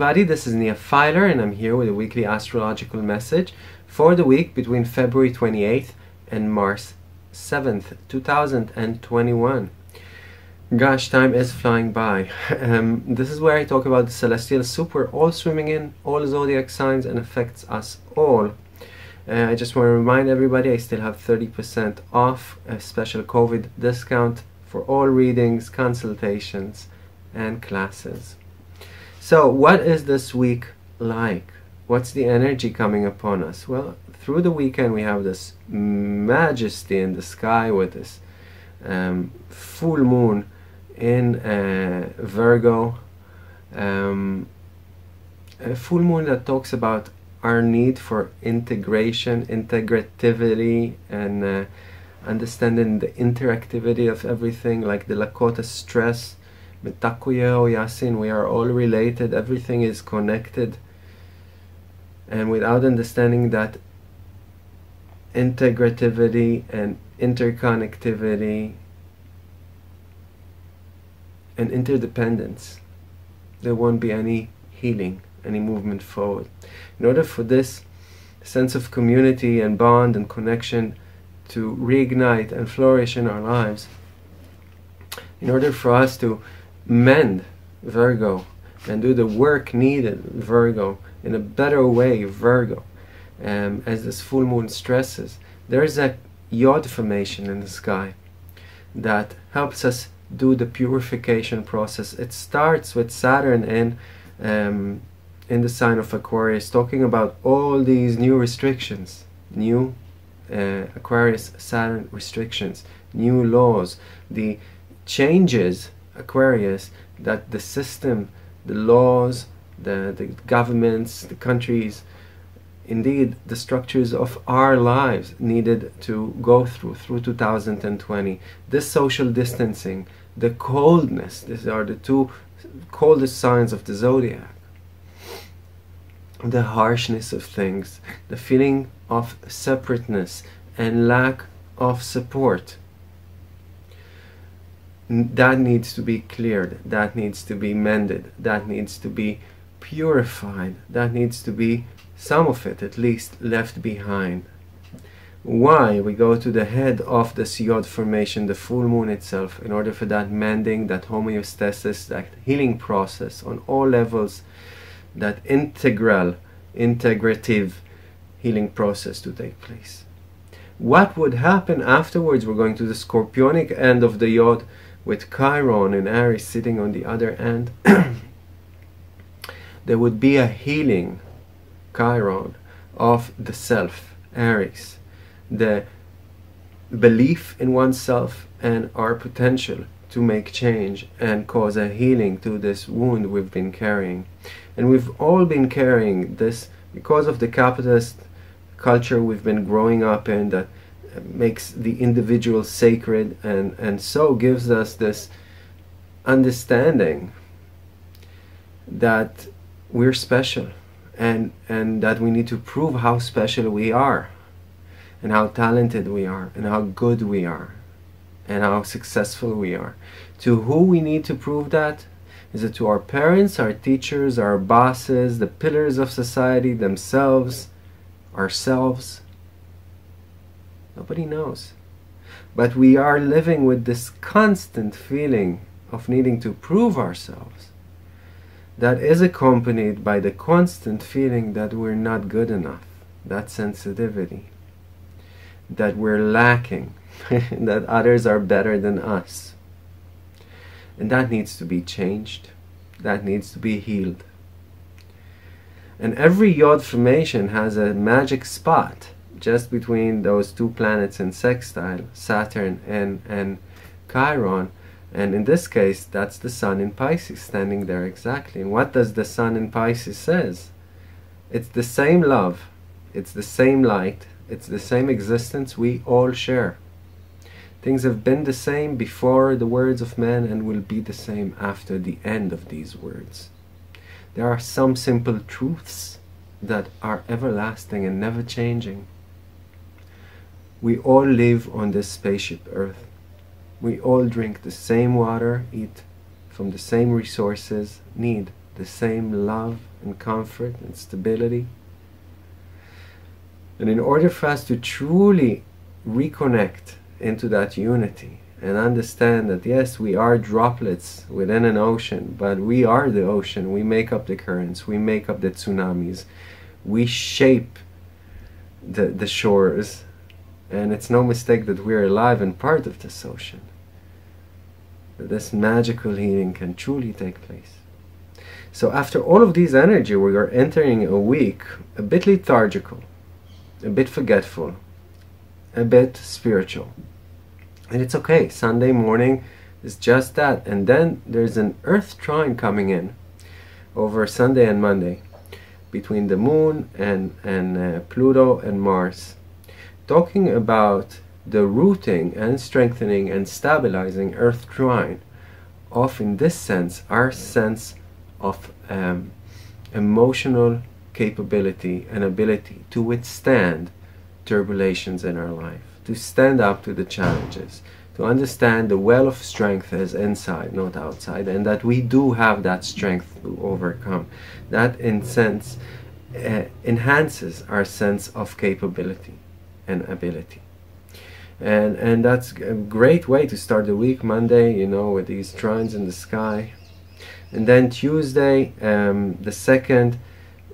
everybody, this is Nia Fyler and I'm here with a weekly astrological message for the week between February 28th and March 7th, 2021. Gosh, time is flying by. Um, this is where I talk about the celestial soup we're all swimming in, all zodiac signs, and affects us all. Uh, I just want to remind everybody I still have 30% off a special COVID discount for all readings, consultations, and classes. So, what is this week like? What's the energy coming upon us? Well, through the weekend, we have this majesty in the sky with this um, full moon in uh, Virgo. Um, a full moon that talks about our need for integration, integrativity, and uh, understanding the interactivity of everything, like the Lakota stress Mitakuye oh, Yasin, we are all related, everything is connected. And without understanding that integrativity and interconnectivity and interdependence, there won't be any healing, any movement forward. In order for this sense of community and bond and connection to reignite and flourish in our lives, in order for us to mend Virgo and do the work needed Virgo in a better way Virgo. Um, as this full moon stresses there's a yod formation in the sky that helps us do the purification process. It starts with Saturn in um, in the sign of Aquarius talking about all these new restrictions new uh, Aquarius Saturn restrictions new laws the changes Aquarius that the system, the laws, the, the governments, the countries, indeed the structures of our lives needed to go through through 2020 this social distancing the coldness these are the two coldest signs of the zodiac. The harshness of things the feeling of separateness and lack of support that needs to be cleared, that needs to be mended, that needs to be purified, that needs to be, some of it at least, left behind. Why? We go to the head of the Yod formation, the full moon itself, in order for that mending, that homeostasis, that healing process on all levels, that integral, integrative healing process to take place. What would happen afterwards? We're going to the scorpionic end of the Yod with Chiron and Aries sitting on the other end, there would be a healing, Chiron, of the self, Aries, the belief in oneself and our potential to make change and cause a healing to this wound we've been carrying. And we've all been carrying this because of the capitalist culture we've been growing up in that makes the individual sacred and, and so gives us this understanding that we're special and, and that we need to prove how special we are and how talented we are and how good we are and how successful we are. To who we need to prove that? Is it to our parents, our teachers, our bosses, the pillars of society themselves, ourselves? Nobody knows. But we are living with this constant feeling of needing to prove ourselves that is accompanied by the constant feeling that we're not good enough, that sensitivity, that we're lacking, that others are better than us. And that needs to be changed, that needs to be healed. And every yod formation has a magic spot just between those two planets in sextile, Saturn and, and Chiron. And in this case, that's the sun in Pisces standing there exactly. And what does the sun in Pisces says? It's the same love, it's the same light, it's the same existence we all share. Things have been the same before the words of men and will be the same after the end of these words. There are some simple truths that are everlasting and never changing. We all live on this spaceship Earth. We all drink the same water, eat from the same resources, need the same love and comfort and stability. And in order for us to truly reconnect into that unity and understand that yes, we are droplets within an ocean, but we are the ocean. We make up the currents, we make up the tsunamis, we shape the, the shores, and it's no mistake that we're alive and part of this ocean. That this magical healing can truly take place. So after all of these energy, we are entering a week a bit lethargical, a bit forgetful, a bit spiritual. And it's okay. Sunday morning is just that. And then there's an Earth trine coming in over Sunday and Monday between the Moon and, and uh, Pluto and Mars, talking about the rooting and strengthening and stabilizing Earth trine of, in this sense, our sense of um, emotional capability and ability to withstand turbulations in our life, to stand up to the challenges, to understand the well of strength is inside, not outside, and that we do have that strength to overcome. That, in sense, uh, enhances our sense of capability and ability. And, and that's a great way to start the week, Monday, you know, with these trines in the sky. And then Tuesday, um, the second,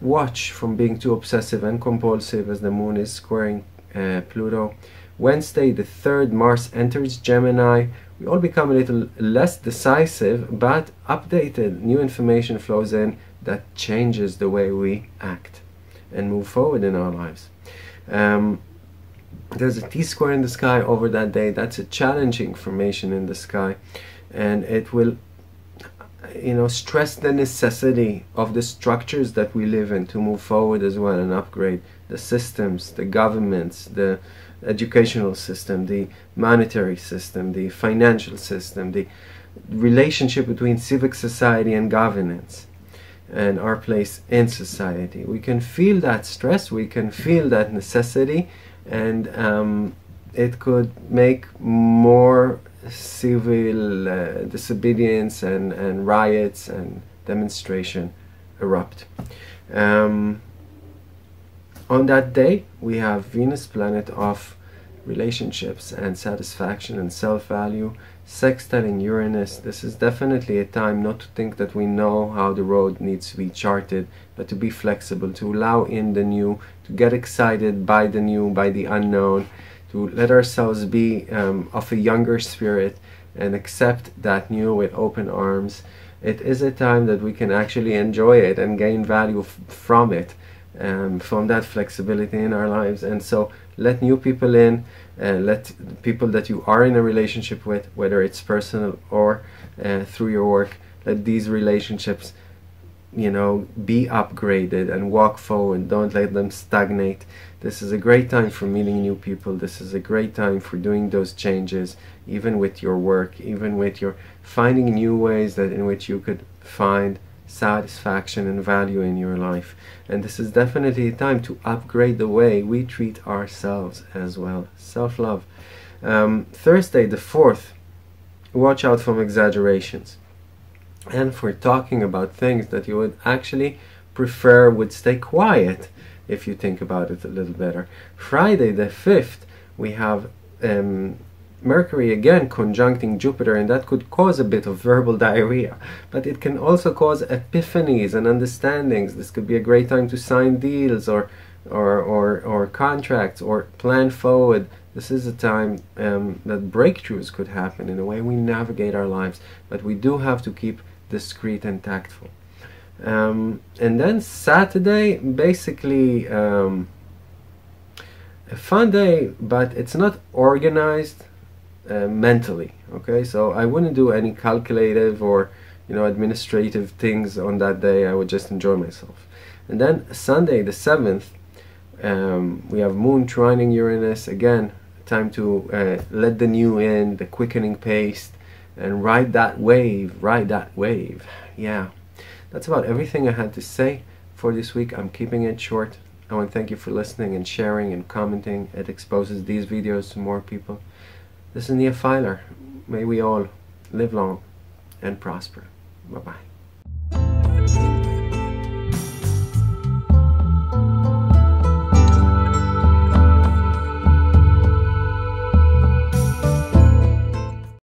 watch from being too obsessive and compulsive as the moon is squaring uh, Pluto. Wednesday, the third, Mars enters Gemini. We all become a little less decisive, but updated. New information flows in that changes the way we act and move forward in our lives. Um, there's a T square in the sky over that day. That's a challenging formation in the sky, and it will you know, stress the necessity of the structures that we live in to move forward as well and upgrade the systems, the governments, the educational system, the monetary system, the financial system, the relationship between civic society and governance and our place in society. We can feel that stress, we can feel that necessity, and um, it could make more civil uh, disobedience and, and riots and demonstration erupt. Um, on that day, we have Venus, planet of relationships and satisfaction and self-value, sextiling Uranus. This is definitely a time not to think that we know how the road needs to be charted, but to be flexible, to allow in the new, to get excited by the new, by the unknown, to let ourselves be um, of a younger spirit and accept that new with open arms. It is a time that we can actually enjoy it and gain value from it, um, from that flexibility in our lives. And so let new people in, uh, let people that you are in a relationship with, whether it's personal or uh, through your work, let these relationships you know, be upgraded and walk forward. Don't let them stagnate. This is a great time for meeting new people. This is a great time for doing those changes, even with your work, even with your finding new ways that in which you could find satisfaction and value in your life. And this is definitely a time to upgrade the way we treat ourselves as well. Self-love. Um, Thursday, the 4th, watch out from exaggerations and for talking about things that you would actually prefer would stay quiet if you think about it a little better. Friday the 5th we have um, Mercury again conjuncting Jupiter and that could cause a bit of verbal diarrhea but it can also cause epiphanies and understandings. This could be a great time to sign deals or or, or, or contracts or plan forward. This is a time um, that breakthroughs could happen in the way we navigate our lives but we do have to keep discreet and tactful. Um, and then Saturday, basically um, a fun day, but it's not organized uh, mentally. Okay, so I wouldn't do any calculative or you know administrative things on that day. I would just enjoy myself. And then Sunday, the seventh, um, we have Moon trining Uranus again. Time to uh, let the new in, the quickening pace, and ride that wave, ride that wave. Yeah, that's about everything I had to say for this week. I'm keeping it short. I want to thank you for listening and sharing and commenting. It exposes these videos to more people. This is Nia Fyler. May we all live long and prosper. Bye-bye.